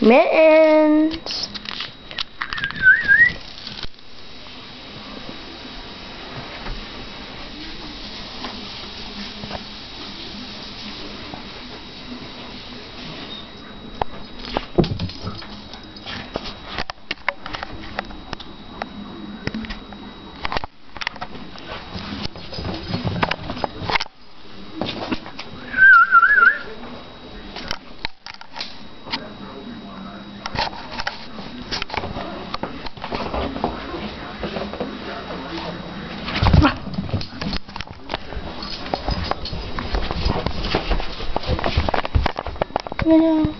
Mittens. 没有